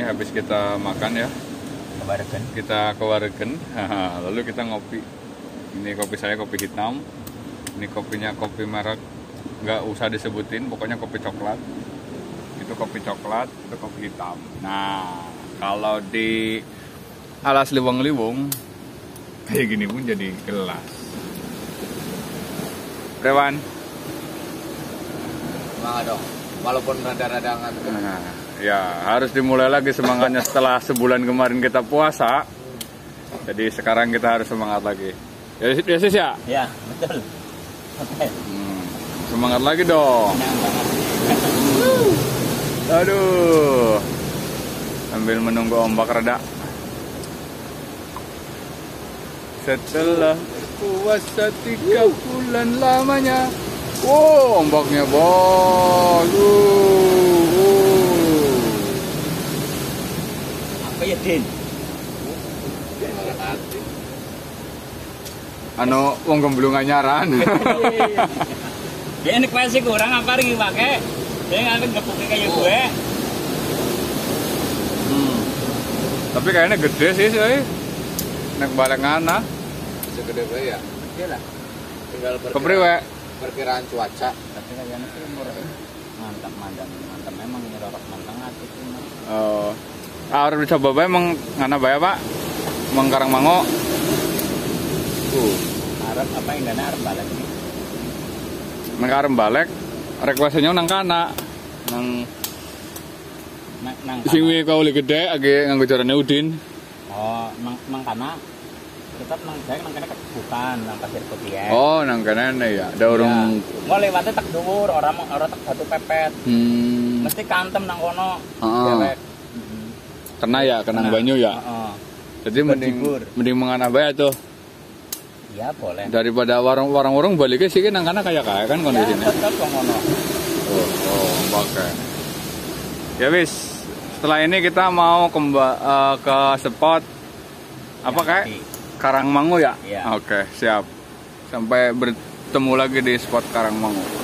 ini habis kita makan ya. Kebareken. kita ke Waregen lalu kita ngopi. Ini kopi saya kopi hitam. Ini kopinya kopi merek. Nggak usah disebutin pokoknya kopi coklat. Itu kopi coklat itu kopi hitam. Nah kalau di alas liwung-liwung kayak gini pun jadi gelas. Rewan. Semangat dong. Walaupun rada-rada ngantuk. Nah, ya harus dimulai lagi semangatnya setelah sebulan kemarin kita puasa. Jadi sekarang kita harus semangat lagi. Ya, ya sis ya. Ya, betul. Oke. Hmm, semangat lagi dong. Aduh. Sambil menunggu ombak reda. Setelah puasa tiga bulan lamanya. Wow, ombaknya bos. Apa ya, Din? Anu wong gemblungan nyaran. Ya ini pasti kurang apa lagi pakai? Dia ngambil gepuknya kayak gue. Hmm. Tapi kayaknya gede sih sih. Nek balik ngana. segede bae ya Iya lah. tinggal Kepriwe? Perkiraan cuaca Tapi kayaknya sih murah. Mantap, mantap, mantap. Memang hati sih. Mas. Oh. Ah, harus dicoba bae emang ngana bae, Pak. Mengkarang mango. Uh, Arab apa yang dana Arab balik ini? mengkarang balik requestnya nang kana. Nang Nang, sing wi kauli gede age nganggo carane Udin. Oh, nang, nang kana tetap nang saya nang kan bukan nang pasir putih ya. Oh, nang kana ya. Ada orang Ya. Mau lewatnya tak dhuwur, orang orang tak batu pepet. hmm, Mesti kantem nang kono. Ah. Dewek. kena ya, kena banyu ya. Heeh. Jadi mending mending mengana bae tuh. Iya, boleh. Daripada warung-warung baliknya sih nang kana kayak kayak kan Ya, kondisinya. tetep ngono. Oh, oh pakai. Ya wis, setelah ini kita mau kemba eh, ke spot apa Ya, kayak Karangmangu ya? Iya. Oke, siap. Sampai bertemu lagi di spot Karangmangu.